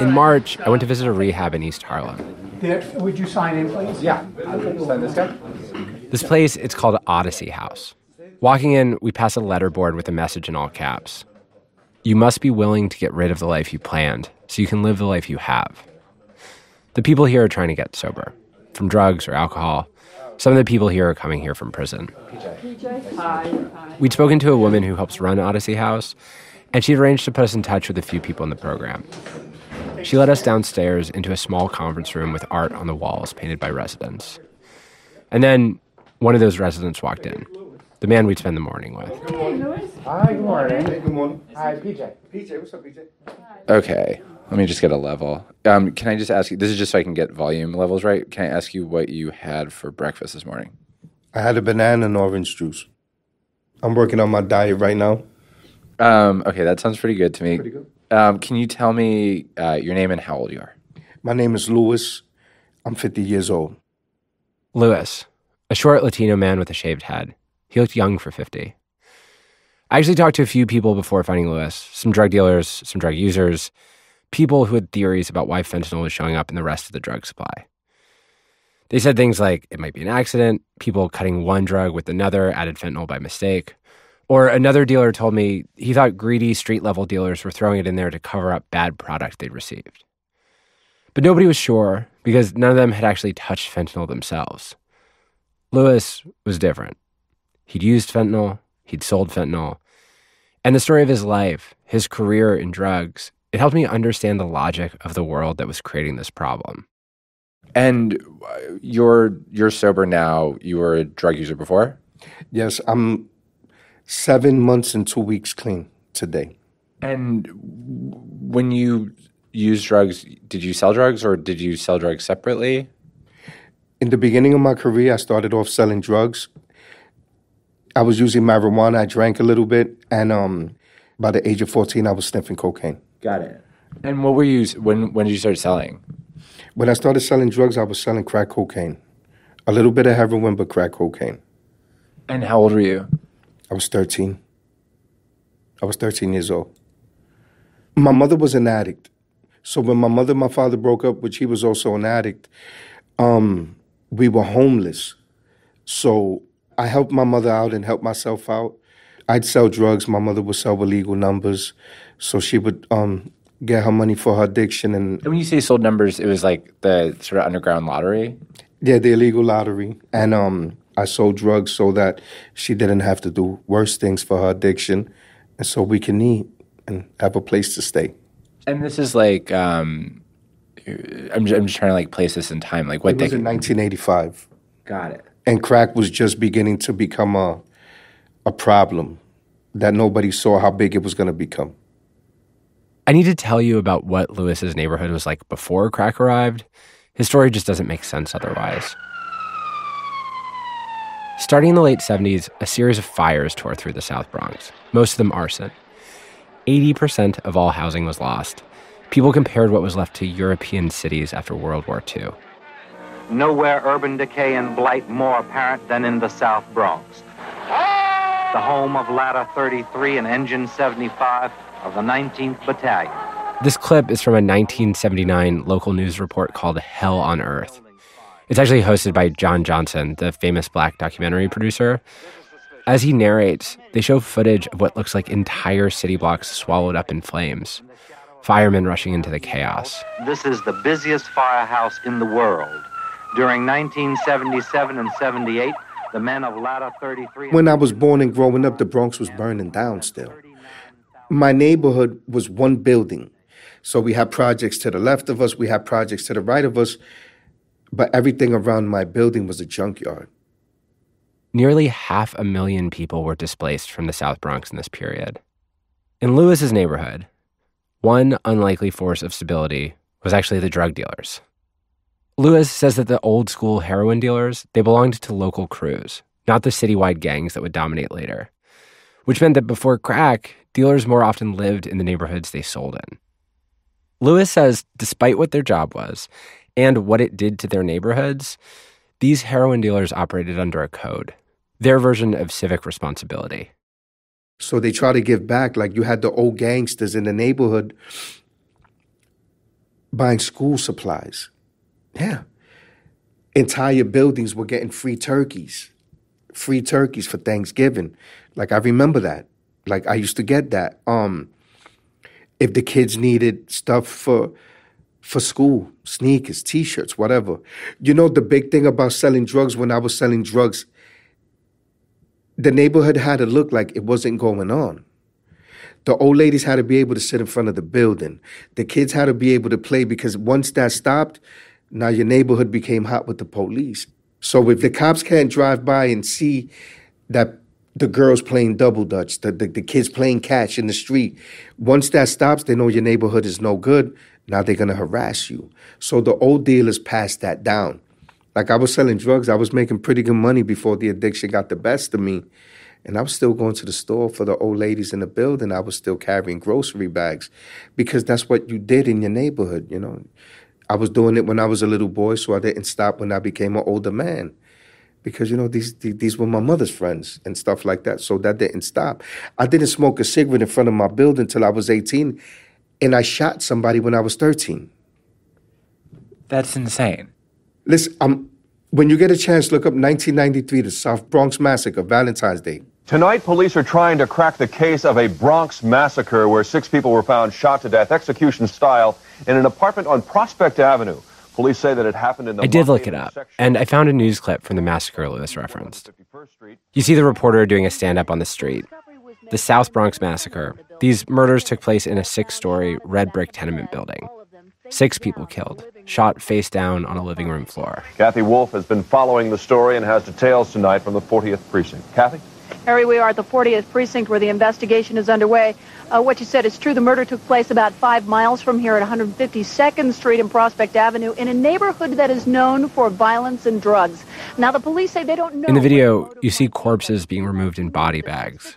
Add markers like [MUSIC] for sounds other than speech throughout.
In March, I went to visit a rehab in East Harlem. There, would you sign in, please? Yeah. Sign this guy? This place, it's called Odyssey House. Walking in, we pass a letterboard with a message in all caps. You must be willing to get rid of the life you planned so you can live the life you have. The people here are trying to get sober from drugs or alcohol. Some of the people here are coming here from prison. We'd spoken to a woman who helps run Odyssey House, and she'd arranged to put us in touch with a few people in the program. She led us downstairs into a small conference room with art on the walls painted by residents. And then one of those residents walked in, the man we'd spend the morning with. Hi, good morning. Good morning. Hi, PJ. PJ, what's up, PJ? Okay, let me just get a level. Um, can I just ask you? This is just so I can get volume levels right. Can I ask you what you had for breakfast this morning? I had a banana and orange juice. I'm working on my diet right now. Um, okay, that sounds pretty good to me. Pretty good. Um, can you tell me uh, your name and how old you are? My name is Luis. I'm 50 years old. Luis, a short Latino man with a shaved head. He looked young for 50. I actually talked to a few people before finding Luis some drug dealers, some drug users, people who had theories about why fentanyl was showing up in the rest of the drug supply. They said things like it might be an accident, people cutting one drug with another added fentanyl by mistake. Or another dealer told me he thought greedy street level dealers were throwing it in there to cover up bad product they'd received. But nobody was sure because none of them had actually touched fentanyl themselves. Luis was different. He'd used fentanyl, he'd sold fentanyl, and the story of his life, his career in drugs, it helped me understand the logic of the world that was creating this problem. And uh, you're you're sober now. You were a drug user before. Yes, I'm seven months and two weeks clean today. And when you use drugs, did you sell drugs or did you sell drugs separately? In the beginning of my career, I started off selling drugs. I was using marijuana. I drank a little bit, and um, by the age of 14, I was sniffing cocaine. Got it. And what were you when when did you start selling? When I started selling drugs, I was selling crack cocaine, a little bit of heroin, but crack cocaine. And how old were you? I was 13. I was 13 years old. My mother was an addict. So when my mother and my father broke up, which he was also an addict, um, we were homeless. So I helped my mother out and helped myself out. I'd sell drugs. My mother would sell illegal numbers. So she would um, get her money for her addiction. And And when you say sold numbers, it was like the sort of underground lottery. yeah, the illegal lottery. And um, I sold drugs so that she didn't have to do worse things for her addiction. And so we can eat and have a place to stay. And this is like, um, I'm just, I'm just trying to like place this in time. Like what It was in 1985. Got it. and crack was just beginning to become a a problem that nobody saw how big it was going to become. I need to tell you about what Luis's neighborhood was like before crack arrived. His story just doesn't make sense otherwise. Starting in the late 70s, a series of fires tore through the South Bronx, most of them arson. 80% of all housing was lost. People compared what was left to European cities after World War II. Nowhere urban decay and blight more apparent than in the South Bronx. The home of Ladder 33 and Engine 75 of the 19th Battalion. This clip is from a 1979 local news report called Hell on Earth. It's actually hosted by John Johnson, the famous black documentary producer. As he narrates, they show footage of what looks like entire city blocks swallowed up in flames, firemen rushing into the chaos. This is the busiest firehouse in the world. During 1977 and 78, the men of Ladder 33. When I was born and growing up, the Bronx was burning down still. My neighborhood was one building. So we had projects to the left of us, we had projects to the right of us, but everything around my building was a junkyard. Nearly half a million people were displaced from the South Bronx in this period. In Luis's neighborhood, one unlikely force of stability was actually the drug dealers. Luis says that the old school heroin dealers, they belonged to local crews, not the citywide gangs that would dominate later. Which meant that before crack, dealers more often lived in the neighborhoods they sold in. Luis says despite what their job was and what it did to their neighborhoods, these heroin dealers operated under a code, their version of civic responsibility. So they try to give back. Like you had the old gangsters in the neighborhood buying school supplies. Yeah. Entire buildings were getting free turkeys, free turkeys for Thanksgiving. Like I remember that. Like I used to get that. Um, if the kids needed stuff for for school, sneakers, t-shirts, whatever. You know the big thing about selling drugs when I was selling drugs, the neighborhood had to look like it wasn't going on. The old ladies had to be able to sit in front of the building. The kids had to be able to play because once that stopped, now your neighborhood became hot with the police. So if the cops can't drive by and see that the girls playing double dutch, the, the, the kids playing catch in the street, once that stops, they know your neighborhood is no good. Now they're gonna harass you. So the old dealers passed that down. Like I was selling drugs, I was making pretty good money before the addiction got the best of me. And I was still going to the store for the old ladies in the building. I was still carrying grocery bags because that's what you did in your neighborhood, you know. I was doing it when I was a little boy, so I didn't stop when I became an older man. Because you know these these were my mother's friends and stuff like that, so that didn't stop. I didn't smoke a cigarette in front of my building until I was eighteen, and I shot somebody when I was thirteen. That's insane. Listen, um, when you get a chance, look up 1993, the South Bronx Massacre, Valentine's Day. Tonight, police are trying to crack the case of a Bronx massacre where six people were found shot to death, execution style, in an apartment on Prospect Avenue. Police say that it happened in the. I did look it up, and I found a news clip from the massacre Luis referenced. You see the reporter doing a stand up on the street. The South Bronx Massacre. These murders took place in a six story red brick tenement building. Six people killed, shot face down on a living room floor. Kathy Wolf has been following the story and has details tonight from the 40th precinct. Kathy? Harry, we are at the 40th precinct where the investigation is underway. Uh, what you said is true. The murder took place about five miles from here at 152nd Street and Prospect Avenue in a neighborhood that is known for violence and drugs. Now, the police say they don't know. In the video, you see corpses being removed in body bags.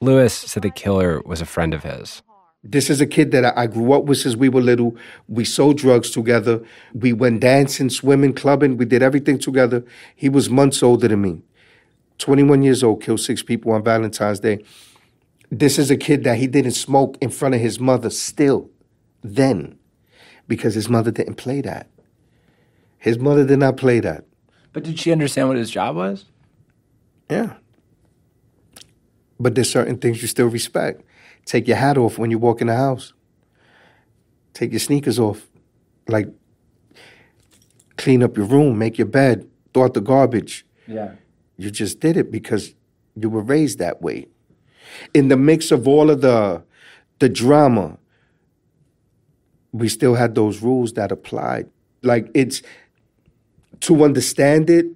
Luis said the killer was a friend of his. This is a kid that I grew up with since we were little. We sold drugs together. We went dancing, swimming, clubbing. We did everything together. He was months older than me. 21 years old, killed six people on Valentine's Day. This is a kid that he didn't smoke in front of his mother still, then, because his mother didn't play that. His mother did not play that. But did she understand what his job was? Yeah. But there's certain things you still respect. Take your hat off when you walk in the house. Take your sneakers off. Like, clean up your room, make your bed, throw out the garbage. Yeah. You just did it because you were raised that way. In the mix of all of the the drama, we still had those rules that applied. Like it's to understand it,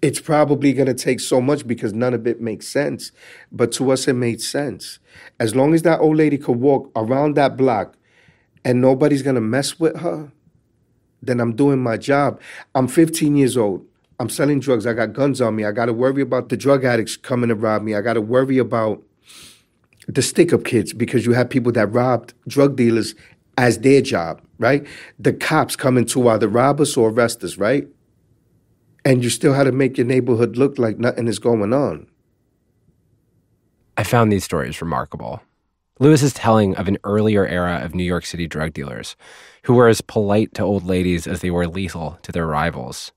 it's probably going to take so much because none of it makes sense. But to us, it made sense. As long as that old lady could walk around that block and nobody's going to mess with her, then I'm doing my job. I'm 15 years old. I'm selling drugs. I got guns on me. I got to worry about the drug addicts coming to rob me. I got to worry about the stick up kids because you have people that robbed drug dealers as their job, right? The cops coming to either rob us or arrest us, right? And you still had to make your neighborhood look like nothing is going on. I found these stories remarkable. Luis is telling of an earlier era of New York City drug dealers who were as polite to old ladies as they were lethal to their rivals.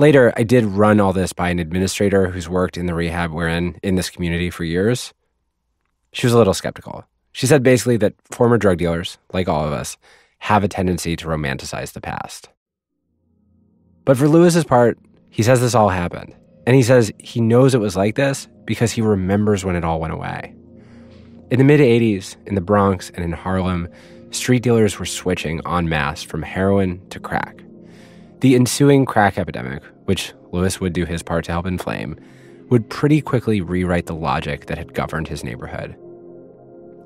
Later, I did run all this by an administrator who's worked in the rehab we're in in this community for years. She was a little skeptical. She said basically that former drug dealers, like all of us, have a tendency to romanticize the past. But for Luis's part, he says this all happened. And he says he knows it was like this because he remembers when it all went away. In the mid 80s, in the Bronx and in Harlem, street dealers were switching en masse from heroin to crack. The ensuing crack epidemic, which Luis would do his part to help inflame, would pretty quickly rewrite the logic that had governed his neighborhood.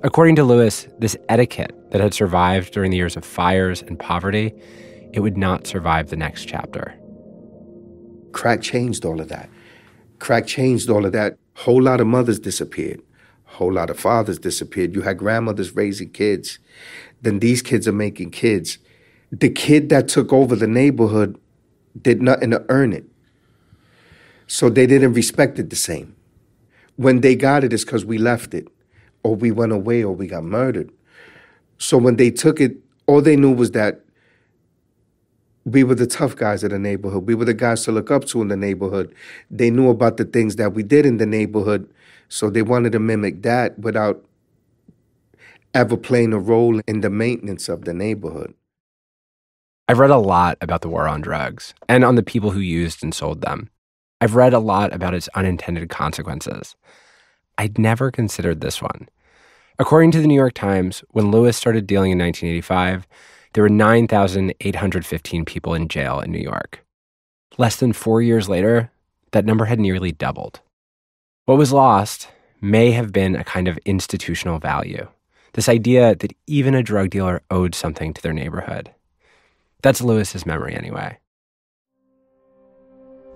According to Luis, this etiquette that had survived during the years of fires and poverty, it would not survive the next chapter. Crack changed all of that. Crack changed all of that. Whole lot of mothers disappeared. Whole lot of fathers disappeared. You had grandmothers raising kids. Then these kids are making kids the kid that took over the neighborhood did nothing to earn it. So they didn't respect it the same. When they got it, it's because we left it, or we went away, or we got murdered. So when they took it all they knew was that we were the tough guys of the neighborhood. We were the guys to look up to in the neighborhood. They knew about the things that we did in the neighborhood, so they wanted to mimic that without ever playing a role in the maintenance of the neighborhood. I've read a lot about the war on drugs and on the people who used and sold them. I've read a lot about its unintended consequences. I'd never considered this one. According to the New York Times, when Luis started dealing in 1985, there were 9,815 people in jail in New York. Less than four years later, that number had nearly doubled. What was lost may have been a kind of institutional value this idea that even a drug dealer owed something to their neighborhood. That's Luis's memory, anyway.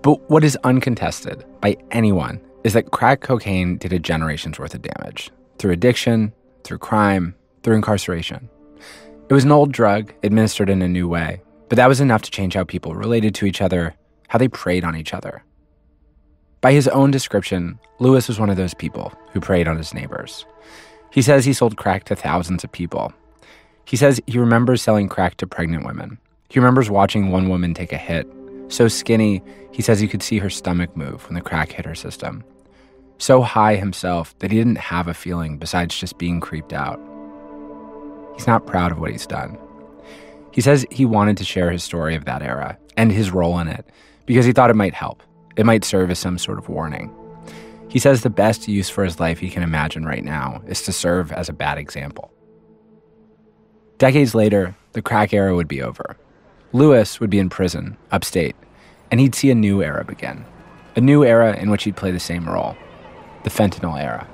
But what is uncontested by anyone is that crack cocaine did a generation's worth of damage through addiction, through crime, through incarceration. It was an old drug administered in a new way, but that was enough to change how people related to each other, how they preyed on each other. By his own description, Luis was one of those people who preyed on his neighbors. He says he sold crack to thousands of people. He says he remembers selling crack to pregnant women. He remembers watching one woman take a hit. So skinny, he says he could see her stomach move when the crack hit her system. So high himself that he didn't have a feeling besides just being creeped out. He's not proud of what he's done. He says he wanted to share his story of that era and his role in it because he thought it might help. It might serve as some sort of warning. He says the best use for his life he can imagine right now is to serve as a bad example. Decades later, the crack era would be over. Luis would be in prison, upstate, and he'd see a new era begin. A new era in which he'd play the same role the fentanyl era.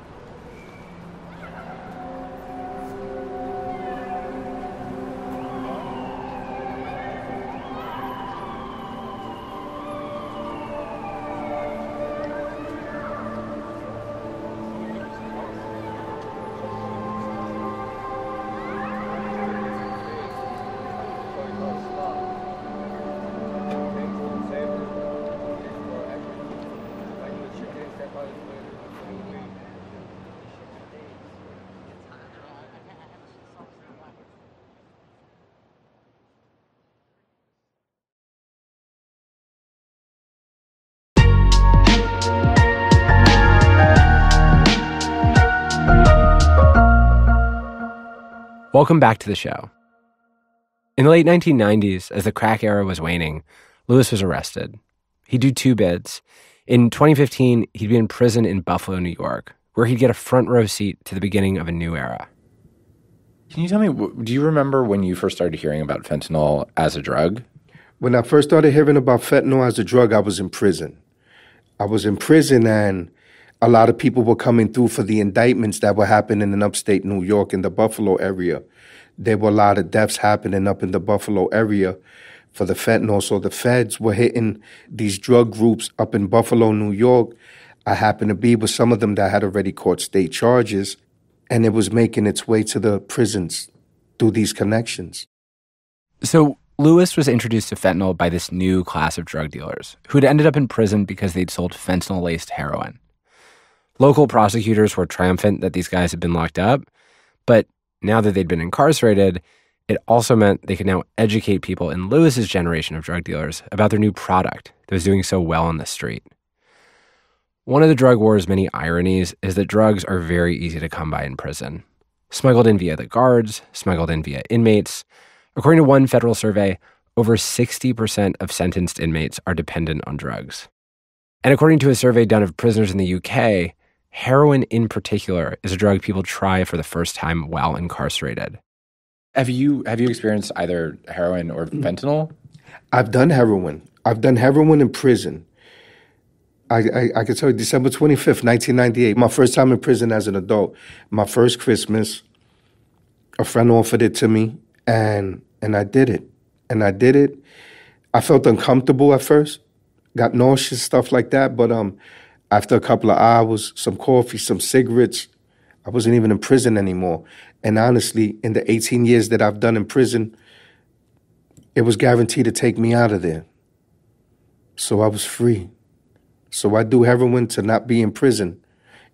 Welcome back to the show. In the late 1990s, as the crack era was waning, Luis was arrested. He'd do two bids. In 2015, he'd be in prison in Buffalo, New York, where he'd get a front row seat to the beginning of a new era. Can you tell me, do you remember when you first started hearing about fentanyl as a drug? When I first started hearing about fentanyl as a drug, I was in prison. I was in prison and a lot of people were coming through for the indictments that were happening in upstate New York in the Buffalo area. There were a lot of deaths happening up in the Buffalo area for the fentanyl. So the feds were hitting these drug groups up in Buffalo, New York. I happened to be with some of them that had already caught state charges, and it was making its way to the prisons through these connections. So Luis was introduced to fentanyl by this new class of drug dealers who had ended up in prison because they'd sold fentanyl laced heroin. Local prosecutors were triumphant that these guys had been locked up, but now that they'd been incarcerated, it also meant they could now educate people in Luis's generation of drug dealers about their new product that was doing so well on the street. One of the drug war's many ironies is that drugs are very easy to come by in prison. Smuggled in via the guards, smuggled in via inmates. According to one federal survey, over 60% of sentenced inmates are dependent on drugs. And according to a survey done of prisoners in the UK, Heroin, in particular, is a drug people try for the first time while incarcerated. Have you have you experienced either heroin or mm. fentanyl? I've done heroin. I've done heroin in prison. I, I, I can tell you, December 25th, 1998, my first time in prison as an adult, my first Christmas, a friend offered it to me, and and I did it. And I did it. I felt uncomfortable at first, got nauseous, stuff like that, but um, after a couple of hours, some coffee, some cigarettes, I wasn't even in prison anymore. And honestly, in the 18 years that I've done in prison, it was guaranteed to take me out of there. So I was free. So I do heroin to not be in prison.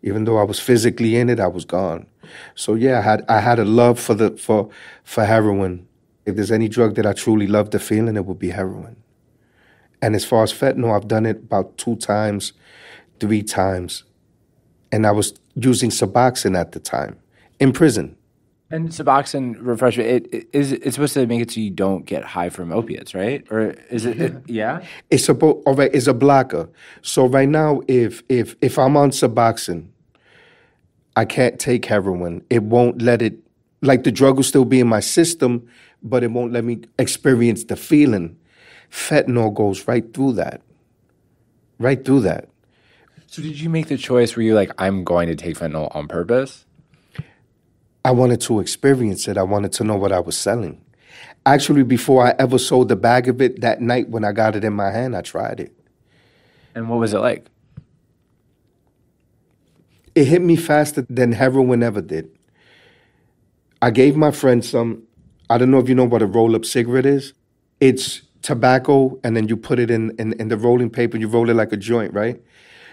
Even though I was physically in it, I was gone. So yeah, I had I had a love for the for for heroin If there's any drug that I truly love the feeling, it would be heroin. And as far as fentanyl, I've done it about two times, three times. And I was using Suboxone at the time in prison. And Suboxone, refresh me, it, it, is it's supposed to make it so you don't get high from opiates, right? Or is it, it [LAUGHS] yeah? It's a all right, it's a blocker. So right now, if if if I'm on Suboxone, I can't take heroin. It won't let it like the drug will still be in my system, but it won't let me experience the feeling. Fentanyl goes right through that. Right through that. So did you make the choice where you like, I'm going to take fentanyl on purpose? I wanted to experience it. I wanted to know what I was selling. Actually, before I ever sold the bag of it, that night when I got it in my hand, I tried it. And what was it like? It hit me faster than heroin ever did. I gave my friend some. I don't know if you know what a roll up cigarette is. It's tobacco, and then you put it in, in, in the rolling paper, you roll it like a joint, right?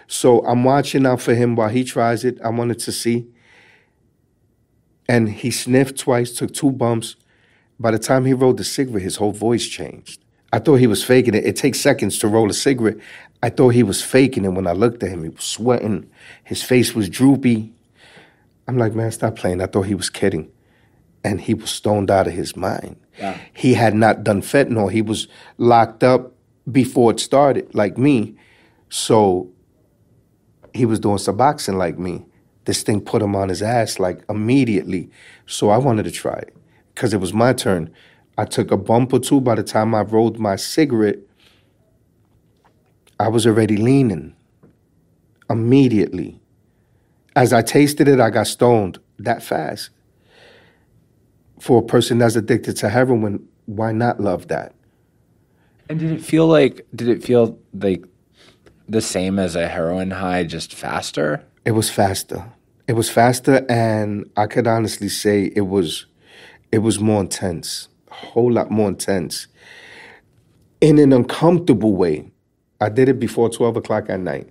So I'm watching out for him while he tries it. I wanted to see. And he sniffed twice, took two bumps. By the time he rolled the cigarette, his whole voice changed. I thought he was faking it. It takes seconds to roll a cigarette. I thought he was faking it when I looked at him. He was sweating. His face was droopy. I'm like, man, stop playing. I thought he was kidding. And he was stoned out of his mind. Yeah. He had not done fentanyl. He was locked up before it started, like me. So he was doing Suboxone like me. This thing put him on his ass like immediately. So I wanted to try it because it was my turn. I took a bump or two. By the time I rolled my cigarette, I was already leaning immediately. As I tasted it, I got stoned that fast. For a person that's addicted to heroin, why not love that? And did it feel like, did it feel like the same as a heroin high, just faster? It was faster. It was faster, and I could honestly say it was, it was more intense, a whole lot more intense, in an uncomfortable way. I did it before twelve o'clock at night,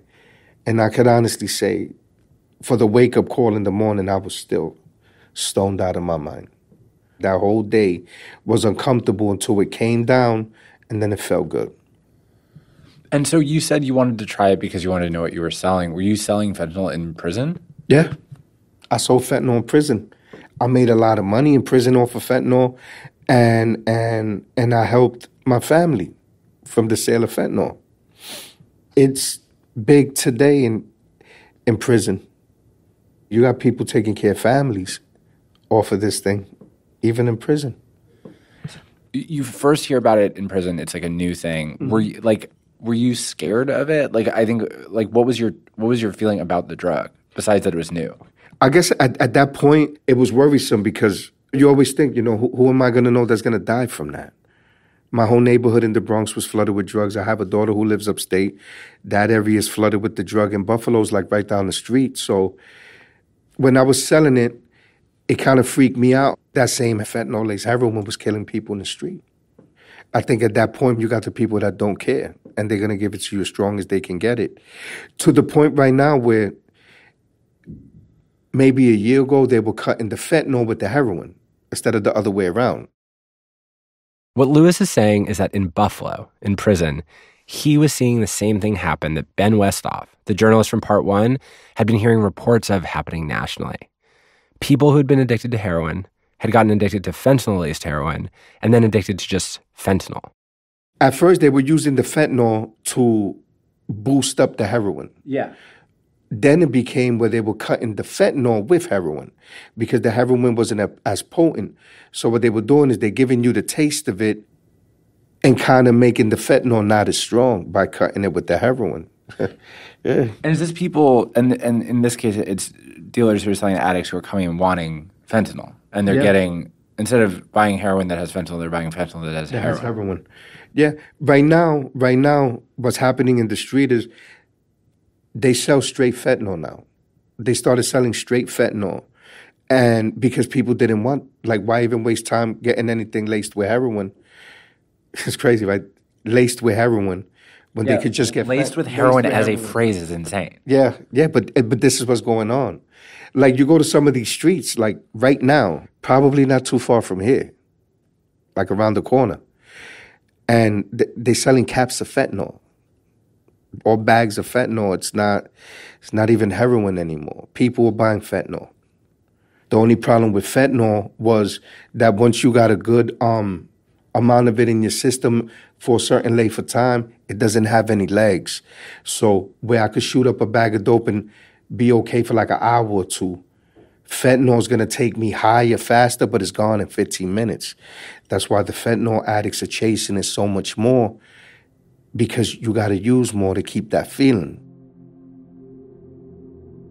and I could honestly say, for the wake up call in the morning, I was still stoned out of my mind. That whole day was uncomfortable until it came down, and then it felt good. And so you said you wanted to try it because you wanted to know what you were selling. Were you selling fentanyl in prison? Yeah. I sold fentanyl in prison. I made a lot of money in prison off of fentanyl and and and I helped my family from the sale of fentanyl. It's big today in in prison. You got people taking care of families off of this thing, even in prison. You first hear about it in prison. It's like a new thing. Mm-hmm. Were you like were you scared of it? Like I think like what was your what was your feeling about the drug besides that it was new? I guess at, at that point it was worrisome because you always think, you know, who, who am I going to know that's going to die from that? My whole neighborhood in the Bronx was flooded with drugs. I have a daughter who lives upstate. That area is flooded with the drug, and Buffalo's like right down the street. So when I was selling it, it kind of freaked me out. That same fentanyl laced heroin was killing people in the street. I think at that point you got the people that don't care and they're gonna give it to you as strong as they can get it. To the point right now where maybe a year ago they were cutting the fentanyl with the heroin instead of the other way around. What Luis is saying is that in Buffalo, in prison, he was seeing the same thing happen that Ben Westhoff, the journalist from Part One, had been hearing reports of happening nationally. People who had been addicted to heroin had gotten addicted to fentanyl laced heroin and then addicted to just fentanyl. At first, they were using the fentanyl to boost up the heroin. Yeah. Then it became where they were cutting the fentanyl with heroin because the heroin wasn't as potent. So what they were doing is they're giving you the taste of it and kind of making the fentanyl not as strong by cutting it with the heroin. [LAUGHS] yeah. And is this people, and, and in this case, it's dealers who are selling addicts who are coming and wanting fentanyl, and they're yeah. getting instead of buying heroin that has fentanyl, they're buying fentanyl that has that heroin. Has heroin. Yeah. Right now, right now, what's happening in the street is they sell straight fentanyl now. They started selling straight fentanyl. And because people didn't want, like, why even waste time getting anything laced with heroin? [LAUGHS] It's crazy, right? Laced with heroin when yeah, they could just get laced fat, with heroin laced with as heroin. a phrase is insane. Yeah, yeah, but eh, but this is what's going on. Like you go to some of these streets, like right now, probably not too far from here. like around the corner, and th- they're selling caps of fentanyl or bags of fentanyl. It's not it's not even heroin anymore. People were buying fentanyl. The only problem with fentanyl was that once you got a good um, amount of it in your system for a certain length of time, it doesn't have any legs. So where I could shoot up a bag of dope and be okay for like an hour or two, fentanyl is going to take me higher faster, but it's gone in 15 minutes. That's why the fentanyl addicts are chasing it so much more because you got to use more to keep that feeling.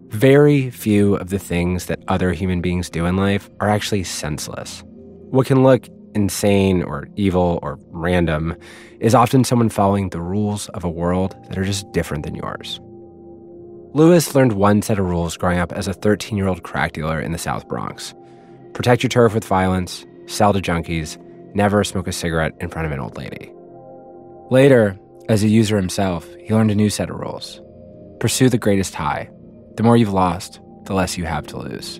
Very few of the things that other human beings do in life are actually senseless. What can look insane or evil or random is often someone following the rules of a world that are just different than yours. Luis learned one set of rules growing up as a 13 year old crack dealer in the South Bronx protect your turf with violence, sell to junkies, never smoke a cigarette in front of an old lady. Later, as a user himself, he learned a new set of rules pursue the greatest high the more you've lost, the less you have to lose.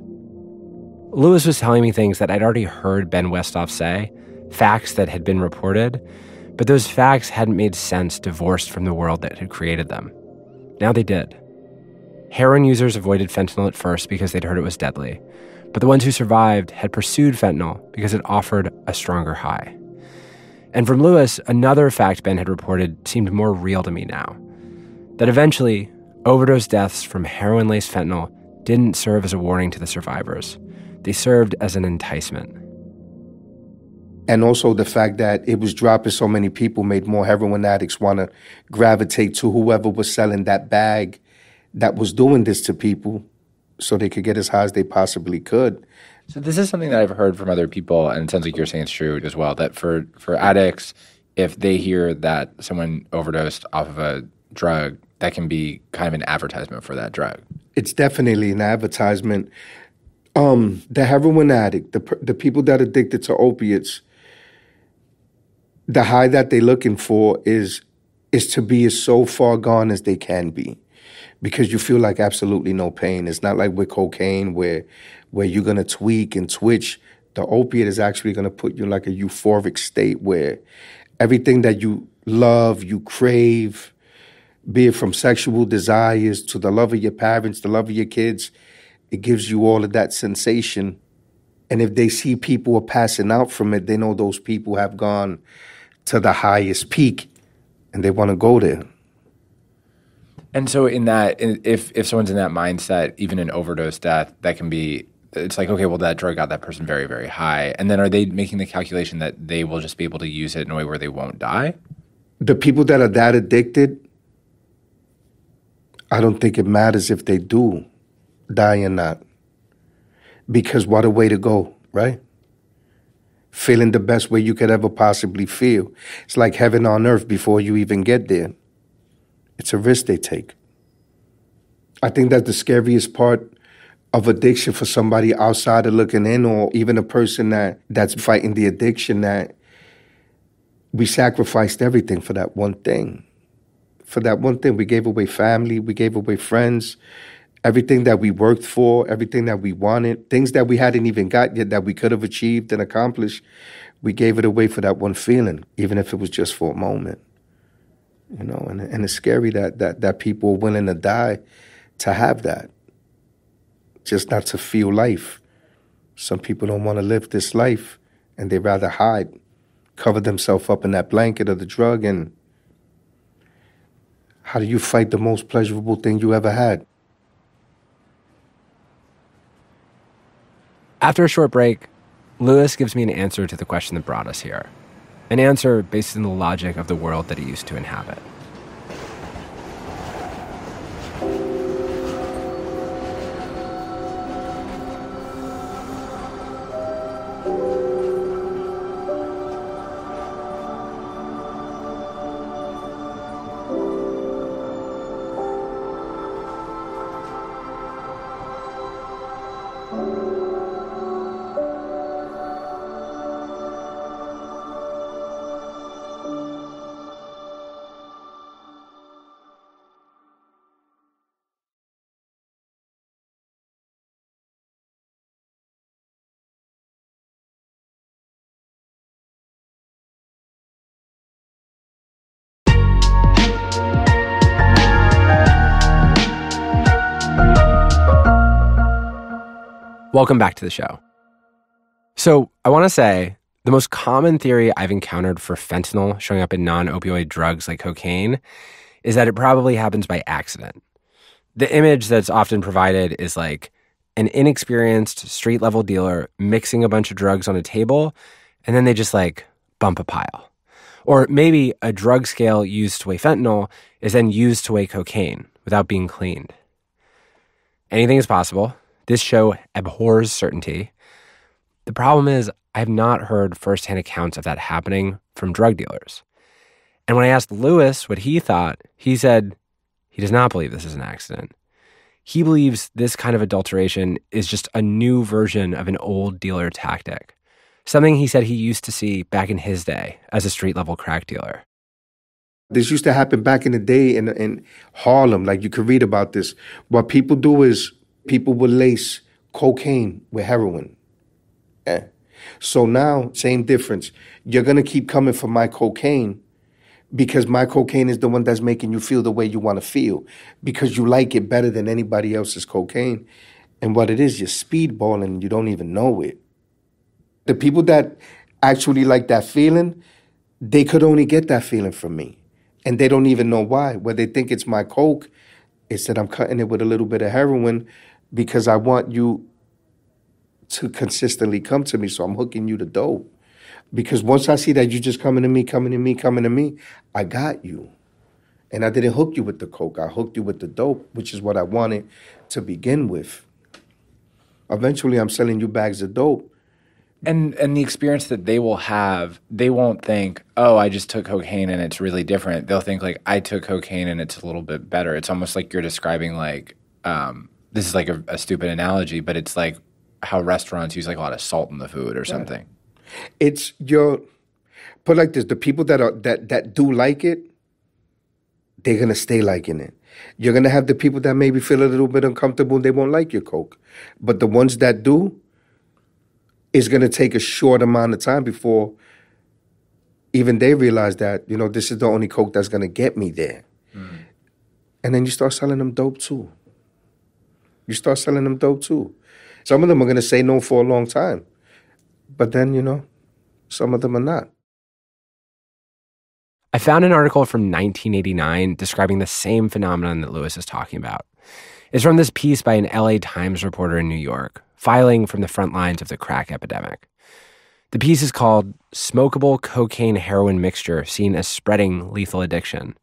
Luis was telling me things that I'd already heard Ben Westhoff say, facts that had been reported, but those facts hadn't made sense divorced from the world that had created them. Now they did. Heroin users avoided fentanyl at first because they'd heard it was deadly, but the ones who survived had pursued fentanyl because it offered a stronger high. And from Luis, another fact Ben had reported seemed more real to me now that eventually Overdose deaths from heroin laced fentanyl didn't serve as a warning to the survivors, they served as an enticement. And also the fact that it was dropping so many people made more heroin addicts want to gravitate to whoever was selling that bag that was doing this to people so they could get as high as they possibly could. So this is something that I've heard from other people, and it sounds like you're saying it's true as well. That for for addicts, if they hear that someone overdosed off of a drug, that can be kind of an advertisement for that drug. It's definitely an advertisement. Um, the heroin addict, the the people that are addicted to opiates, the high that they're looking for is is to be as so far gone as they can be, because you feel like absolutely no pain. It's not like with cocaine where where you're gonna tweak and twitch. The opiate is actually gonna put you in like a euphoric state where everything that you love, you crave, be it from sexual desires to the love of your parents, the love of your kids, it gives you all of that sensation. And if they see people are passing out from it, they know those people have gone to the highest peak and they want to go there. And so, in that, if if someone's in that mindset, even an overdose death, that can be. It's like okay, well, that drug got that person very, very high, and then are they making the calculation that they will just be able to use it in a way where they won't die? The people that are that addicted, I don't think it matters if they do die or not. Because what a way to go, right? Feeling the best way you could ever possibly feel. It's like heaven on earth before you even get there. It's a risk they take. I think that's the scariest part of addiction for somebody outside of looking in or even a person that that's fighting the addiction that we sacrificed everything for that one thing for that one thing. We gave away family, we gave away friends, everything that we worked for, everything that we wanted, things that we hadn't even got yet that we could have achieved and accomplished. We gave it away for that one feeling, even if it was just for a moment. You know, and, and it's scary that, that, that people are willing to die to have that, just not to feel life. Some people don't want to live this life and they rather hide, cover themselves up in that blanket of the drug and how do you fight the most pleasurable thing you ever had? After a short break, Luis gives me an answer to the question that brought us here. An answer based in the logic of the world that he used to inhabit. Welcome back to the show. So, I want to say the most common theory I've encountered for fentanyl showing up in non opioid drugs like cocaine is that it probably happens by accident. The image that's often provided is like an inexperienced street level dealer mixing a bunch of drugs on a table, and then they just like bump a pile. Or maybe a drug scale used to weigh fentanyl is then used to weigh cocaine without being cleaned. Anything is possible. This show abhors certainty. The problem is, I have not heard firsthand accounts of that happening from drug dealers. And when I asked Luis what he thought, he said he does not believe this is an accident. He believes this kind of adulteration is just a new version of an old dealer tactic, something he said he used to see back in his day as a street level crack dealer. This used to happen back in the day in, in Harlem. Like you could read about this. What people do is people will lace cocaine with heroin. Yeah. So now, same difference. You're gonna keep coming for my cocaine because my cocaine is the one that's making you feel the way you want to feel because you like it better than anybody else's cocaine. And what it is, you're speedballing you don't even know it. The people that actually like that feeling, they could only get that feeling from me. And they don't even know why. Where they think it's my coke, it's that I'm cutting it with a little bit of heroin because I want you to consistently come to me. So I'm hooking you to dope. Because once I see that you just coming to me, coming to me, coming to me, I got you. And I didn't hook you with the coke. I hooked you with the dope, which is what I wanted to begin with. Eventually, I'm selling you bags of dope. And and the experience that they will have, they won't think, "Oh, I just took cocaine and it's really different." They'll think like, "I took cocaine and it's a little bit better." It's almost like you're describing like um, this is like a, a stupid analogy, but it's like how restaurants use like a lot of salt in the food or something. Right. It's your put like this: the people that are that that do like it, they're gonna stay liking it. You're gonna have the people that maybe feel a little bit uncomfortable; and they won't like your coke. But the ones that do, it's gonna take a short amount of time before even they realize that you know this is the only coke that's gonna get me there. Mm. And then you start selling them dope too. You start selling them dope too. Some of them are going to say no for a long time. But then, you know, some of them are not. I found an article from 1989 describing the same phenomenon that Luis is talking about. It's from this piece by an LA Times reporter in New York, filing from the front lines of the crack epidemic. The piece is called Smokable Cocaine Heroin Mixture Seen as Spreading Lethal Addiction.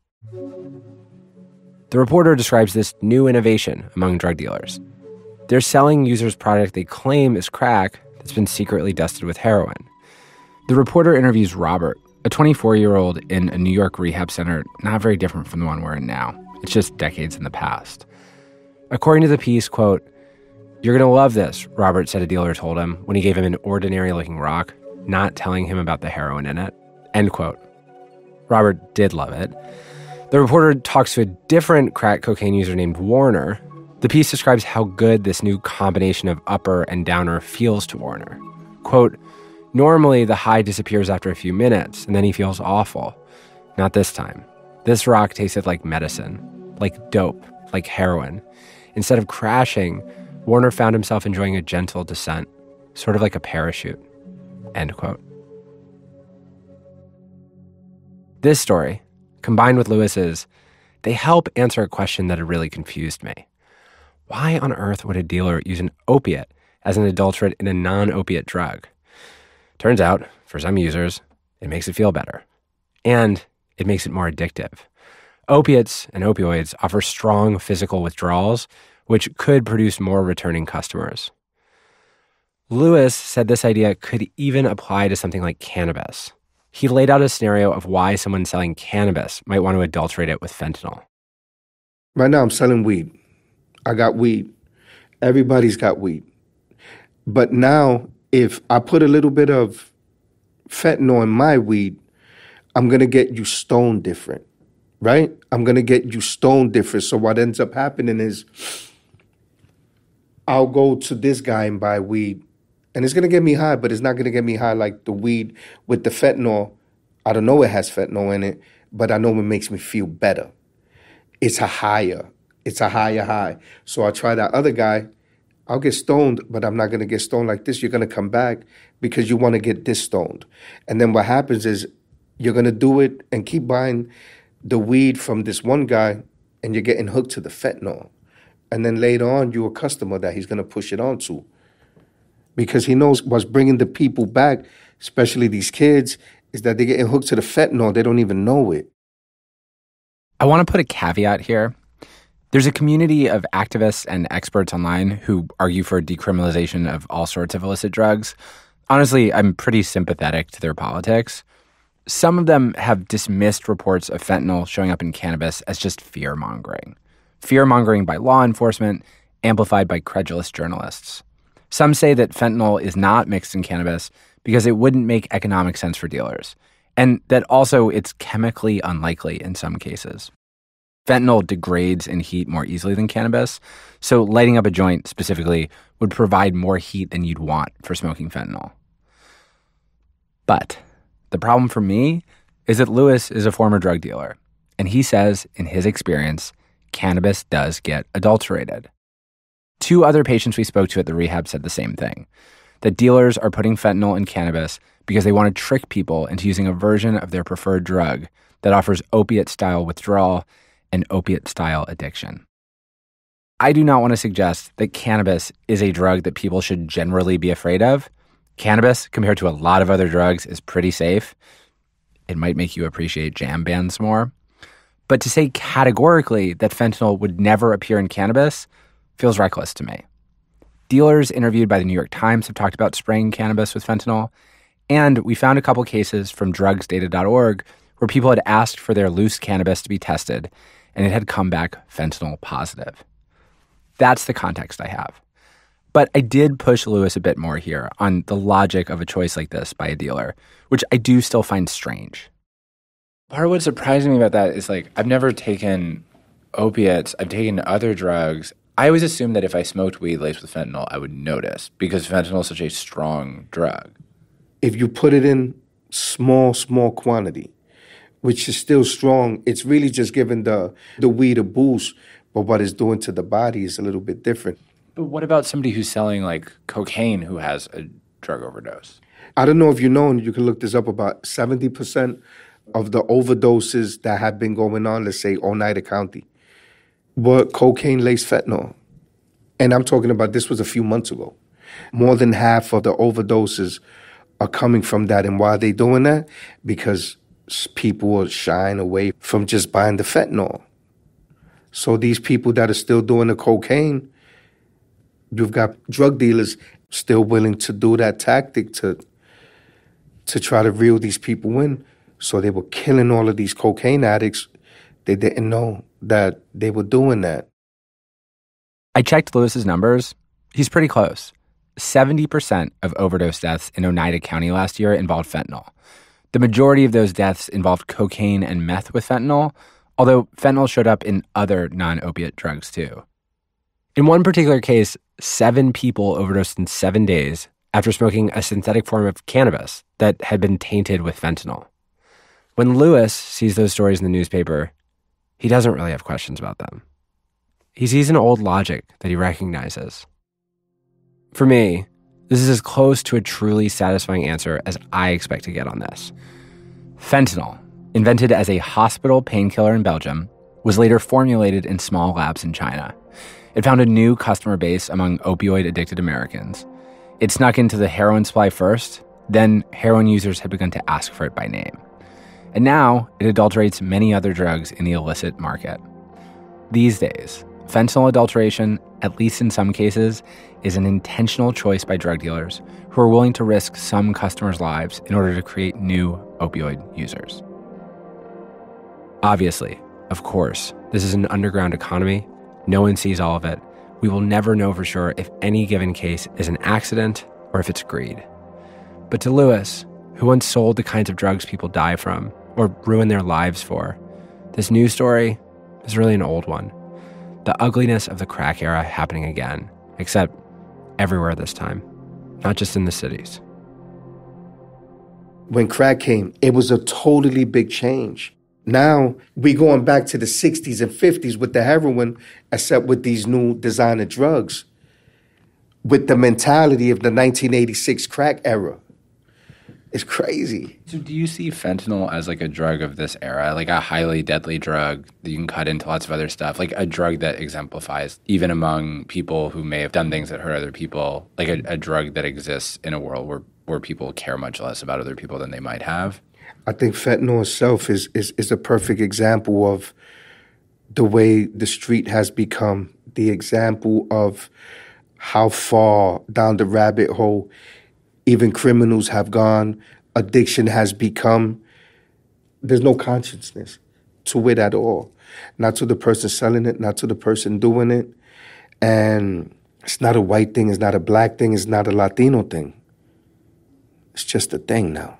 The reporter describes this new innovation among drug dealers. They're selling users product they claim is crack that's been secretly dusted with heroin. The reporter interviews Robert, a 24 year old in a New York rehab center not very different from the one we're in now. It's just decades in the past. According to the piece, quote, You're going to love this, Robert said a dealer told him when he gave him an ordinary looking rock, not telling him about the heroin in it. End quote. Robert did love it. The reporter talks to a different crack cocaine user named Warner, the piece describes how good this new combination of upper and downer feels to Warner. Quote, Normally, the high disappears after a few minutes, and then he feels awful. Not this time. This rock tasted like medicine, like dope, like heroin. Instead of crashing, Warner found himself enjoying a gentle descent, sort of like a parachute. End quote. This story, combined with Luis's, they help answer a question that had really confused me. Why on earth would a dealer use an opiate as an adulterant in a non opiate drug? Turns out, for some users, it makes it feel better. And it makes it more addictive. Opiates and opioids offer strong physical withdrawals, which could produce more returning customers. Luis said this idea could even apply to something like cannabis. He laid out a scenario of why someone selling cannabis might want to adulterate it with fentanyl. Right now, I'm selling weed. I got weed. Everybody's got weed. But now, if I put a little bit of fentanyl in my weed, I'm gonna get you stoned different, right? I'm gonna get you stoned different. So what ends up happening is I'll go to this guy and buy weed, and it's gonna get me high, but it's not gonna get me high like the weed with the fentanyl. I don't know it has fentanyl in it, but I know it makes me feel better. It's a higher it's a higher high. So I try that other guy. I'll get stoned, but I'm not to get stoned like this. You're to come back because you want to get this stoned. And then what happens is you're to do it and keep buying the weed from this one guy and you're getting hooked to the fentanyl. And then later on, you're a customer that he's to push it on to because he knows what's bringing the people back, especially these kids, is that they're getting hooked to the fentanyl. They don't even know it. I want to put a caveat here. There's a community of activists and experts online who argue for decriminalization of all sorts of illicit drugs. Honestly, I'm pretty sympathetic to their politics. Some of them have dismissed reports of fentanyl showing up in cannabis as just fear mongering. Fear mongering by law enforcement, amplified by credulous journalists. Some say that fentanyl is not mixed in cannabis because it wouldn't make economic sense for dealers, and that also it's chemically unlikely in some cases. Fentanyl degrades in heat more easily than cannabis, so lighting up a joint specifically would provide more heat than you'd want for smoking fentanyl. But the problem for me is that Luis is a former drug dealer, and he says, in his experience, cannabis does get adulterated. Two other patients we spoke to at the rehab said the same thing that dealers are putting fentanyl in cannabis because they want to trick people into using a version of their preferred drug that offers opiate style withdrawal and opiate style addiction. I do not want to suggest that cannabis is a drug that people should generally be afraid of. Cannabis, compared to a lot of other drugs, is pretty safe. It might make you appreciate jam bands more. But to say categorically that fentanyl would never appear in cannabis feels reckless to me. Dealers interviewed by the New York Times have talked about spraying cannabis with fentanyl. And we found a couple cases from drugsdata.org where people had asked for their loose cannabis to be tested and it had come back fentanyl positive. That's the context I have. But I did push Luis a bit more here on the logic of a choice like this by a dealer, which I do still find strange. Part of what surprised me about that is like, I've never taken opiates, I've taken other drugs. I always assumed that if I smoked weed laced with fentanyl, I would notice because fentanyl is such a strong drug. If you put it in small, small quantity, which is still strong. It's really just giving the the weed a boost, but what it's doing to the body is a little bit different. But what about somebody who's selling like cocaine who has a drug overdose? I don't know if you know, and you can look this up. About seventy percent of the overdoses that have been going on, let's say Oneida County, were cocaine laced fentanyl. And I'm talking about this was a few months ago. More than half of the overdoses are coming from that. And why are they doing that? Because people are shying away from just buying the fentanyl. So these people that are still doing the cocaine, you've got drug dealers still willing to do that tactic to to try to reel these people in. So they were killing all of these cocaine addicts. They didn't know that they were doing that. I checked Luis's numbers. He's pretty close. 70% of overdose deaths in Oneida County last year involved fentanyl. The majority of those deaths involved cocaine and meth with fentanyl, although fentanyl showed up in other non opiate drugs too. In one particular case, seven people overdosed in seven days after smoking a synthetic form of cannabis that had been tainted with fentanyl. When Luis sees those stories in the newspaper, he doesn't really have questions about them. He sees an old logic that he recognizes. For me, this is as close to a truly satisfying answer as I expect to get on this. Fentanyl, invented as a hospital painkiller in Belgium, was later formulated in small labs in China. It found a new customer base among opioid addicted Americans. It snuck into the heroin supply first, then heroin users had begun to ask for it by name. And now it adulterates many other drugs in the illicit market. These days, Fentanyl adulteration, at least in some cases, is an intentional choice by drug dealers who are willing to risk some customers' lives in order to create new opioid users. Obviously, of course, this is an underground economy. No one sees all of it. We will never know for sure if any given case is an accident or if it's greed. But to Luis, who once sold the kinds of drugs people die from or ruin their lives for, this new story is really an old one the ugliness of the crack era happening again, except everywhere this time, not just in the cities. When crack came, it was a totally big change. Now we going back to the 60s and 50s with the heroin, except with these new designer drugs. with the mentality of the 1986 crack era. It's crazy. So, do you see fentanyl as like a drug of this era, like a highly deadly drug that you can cut into lots of other stuff, like a drug that exemplifies, even among people who may have done things that hurt other people, like a, a drug that exists in a world where, where people care much less about other people than they might have? I think fentanyl itself is, is, is a perfect example of the way the street has become, the example of how far down the rabbit hole even criminals have gone, addiction has become. There's no consciousness to it at all. Not to the person selling it, not to the person doing it. And it's not a white thing, it's not a black thing, it's not a Latino thing. It's just a thing now.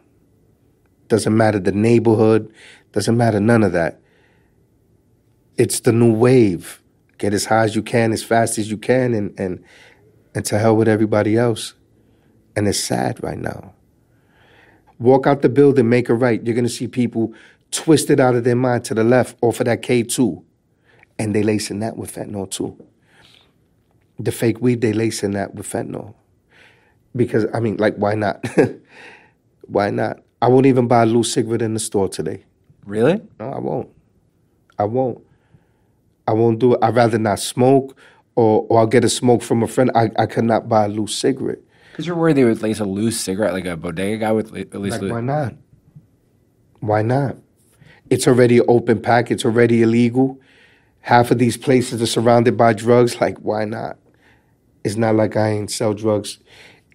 Doesn't matter the neighborhood, doesn't matter none of that. It's the new wave. Get as high as you can, as fast as you can, and and and to hell with everybody else. And it's sad right now. Walk out the building, make a right. You're going to see people twisted out of their mind to the left off of that K2. And they lacing that with fentanyl too. The fake weed, they lacing that with fentanyl. Because, I mean, like, why not? [LAUGHS] why not? I won't even buy a loose cigarette in the store today. Really? No, I won't. I won't. I won't do it. I'd rather not smoke or, or I'll get a smoke from a friend. I, I could not buy a loose cigarette. Because you're worried they would lace a loose cigarette, like a bodega guy would at least. Like, why not? Why not? It's already open pack. It's already illegal. Half of these places are surrounded by drugs. Like, why not? It's not like I ain't sell drugs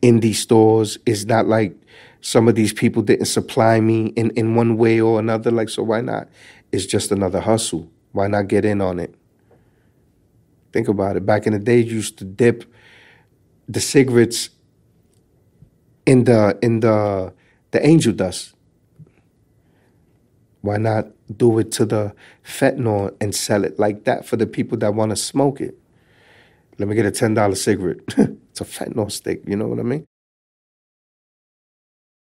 in these stores. It's not like some of these people didn't supply me in, in one way or another. Like, so why not? It's just another hustle. Why not get in on it? Think about it. Back in the day, you used to dip the cigarettes in the in the the angel dust. Why not do it to the fentanyl and sell it like that for the people that want to smoke it? Let me get a ten dollar cigarette. [LAUGHS] it's a fentanyl stick. You know what I mean?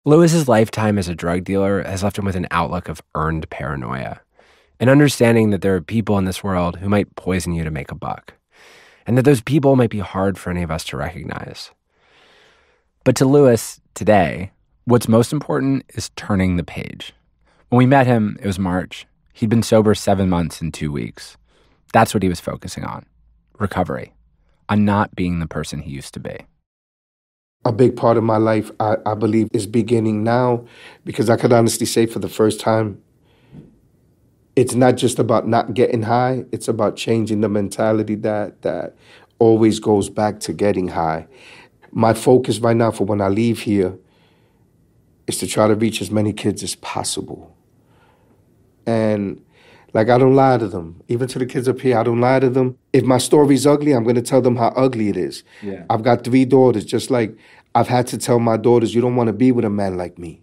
Luis's lifetime as a drug dealer has left him with an outlook of earned paranoia, an understanding that there are people in this world who might poison you to make a buck, and that those people might be hard for any of us to recognize. But to Luis today, what's most important is turning the page. When we met him, it was March. He'd been sober seven months and two weeks. That's what he was focusing on recovery, on not being the person he used to be. A big part of my life, I, I believe, is beginning now because I could honestly say for the first time, it's not just about not getting high, it's about changing the mentality that, that always goes back to getting high my focus right now for when I leave here is to try to reach as many kids as possible. And like I don't lie to them. Even to the kids up here, I don't lie to them. If my story's ugly, I'm gonna tell them how ugly it is. Yeah. I've got three daughters, just like I've had to tell my daughters, you don't wanna be with a man like me.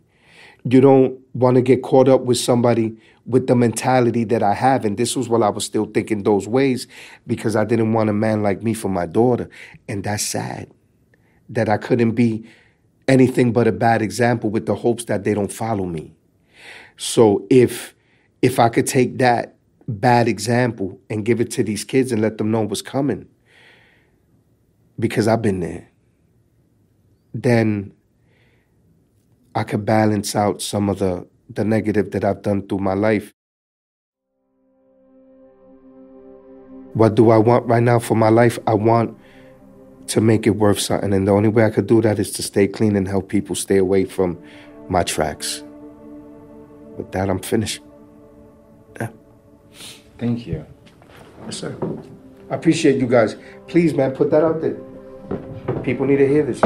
You don't wanna get caught up with somebody with the mentality that I have. And this was while I was still thinking those ways because I didn't want a man like me for my daughter. And that's sad that I couldn't be anything but a bad example with the hopes that they don't follow me. So if if I could take that bad example and give it to these kids and let them know what's coming because I've been there, then I could balance out some of the the negative that I've done through my life. What do I want right now for my life? I want to make it worth something. And the only way I could do that is to stay clean and help people stay away from my tracks. With that, I'm finished. Yeah. Thank you. Yes, sir. I appreciate you guys. Please, man, put that out there. People need to hear this.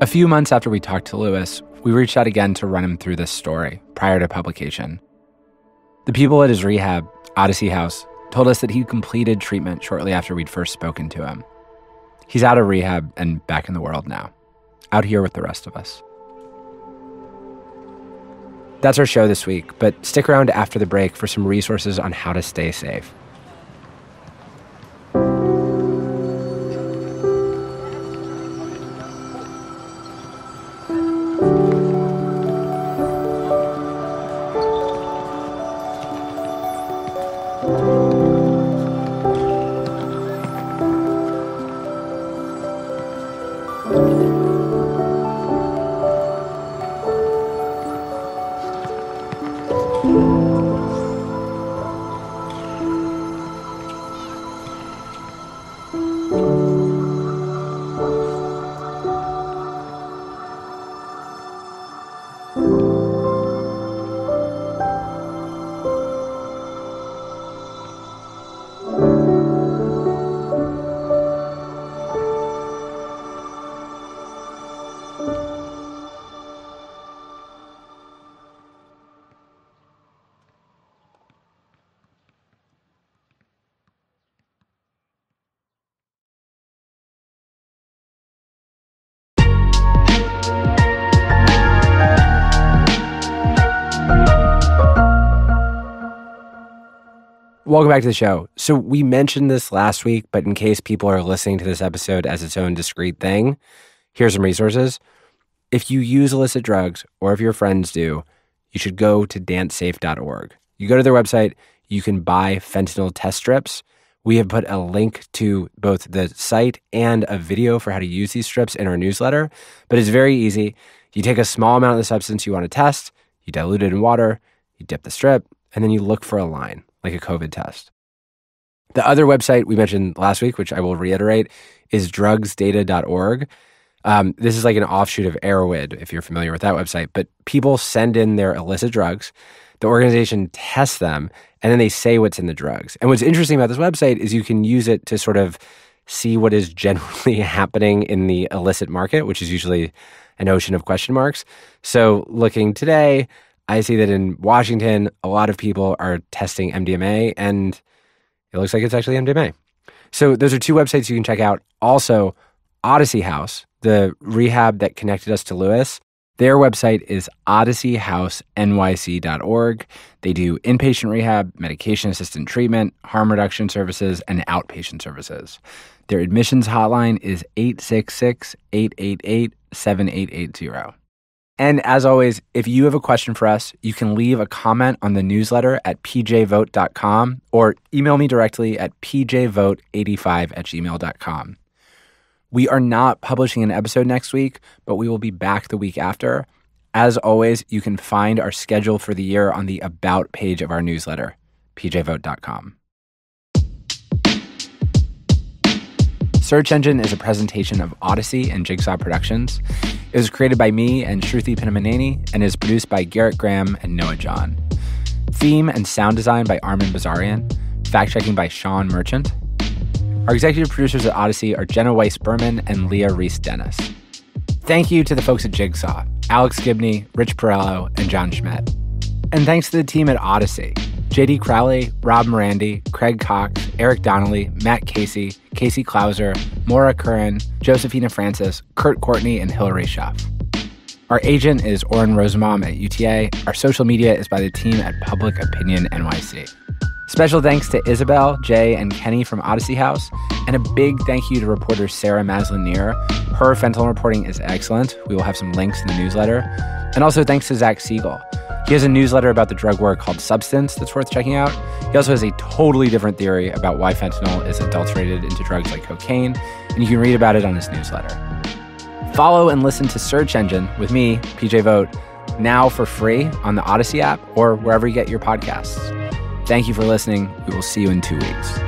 A few months after we talked to Luis, we reached out again to run him through this story prior to publication. The people at his rehab, Odyssey House, told us that he'd completed treatment shortly after we'd first spoken to him. He's out of rehab and back in the world now, out here with the rest of us. That's our show this week, but stick around after the break for some resources on how to stay safe. Welcome back to the show. So, we mentioned this last week, but in case people are listening to this episode as its own discrete thing, here's some resources. If you use illicit drugs, or if your friends do, you should go to dancesafe.org. You go to their website, you can buy fentanyl test strips. We have put a link to both the site and a video for how to use these strips in our newsletter, but it's very easy. You take a small amount of the substance you want to test, you dilute it in water, you dip the strip, and then you look for a line like a COVID test. The other website we mentioned last week, which I will reiterate, is drugsdata.org. Um, this is like an offshoot of Erowid, if you're familiar with that website. But people send in their illicit drugs, the organization tests them, and then they say what's in the drugs. And what's interesting about this website is you can use it to sort of see what is generally [LAUGHS] happening in the illicit market, which is usually an ocean of question marks. So, looking today, I see that in Washington, a lot of people are testing MDMA, and it looks like it's actually MDMA. So those are two websites you can check out. Also, Odyssey House, the rehab that connected us to Luis, their website is odysseyhousenyc.org. They do inpatient rehab, medication assisted treatment, harm reduction services, and outpatient services. Their admissions hotline is 866 888 7880. And as always, if you have a question for us, you can leave a comment on the newsletter at pjvogt.com or email me directly at pjvogt85 at gmail.com. We are not publishing an episode next week, but we will be back the week after. As always, you can find our schedule for the year on the About page of our newsletter, pjvogt.com. Search Engine is a presentation of Odyssey and Jigsaw Productions. It was created by me and Shruti Pinamaneni and is produced by Garrett Graham and Noah John. Theme and sound design by Armin Bazarian. Fact checking by Sean Merchant. Our executive producers at Odyssey are Jenna Weiss Berman and Leah Reese Dennis. Thank you to the folks at Jigsaw, Alex Gibney, Rich Perello, and John Schmidt. And thanks to the team at Odyssey. JD Crowley, Rob Morandi, Craig Cox, Eric Donnelly, Matt Casey, Casey Klauser, Maura Curran, Josephina Francis, Kurt Courtney, and Hillary Schaff. Our agent is Oren Rosenbaum at UTA. Our social media is by the team at Public Opinion NYC. Special thanks to Isabel, Jay, and Kenny from Odyssey House, and a big thank you to reporter Sarah Maslin-Nir. Her fentanyl reporting is excellent. We will have some links in the newsletter. And also thanks to Zach Siegel. He has a newsletter about the drug war called Substance that's worth checking out. He also has a totally different theory about why fentanyl is adulterated into drugs like cocaine, and you can read about it on his newsletter. Follow and listen to Search Engine with me, PJ Vogt, now for free on the Odyssey app or wherever you get your podcasts. Thank you for listening. We will see you in two weeks.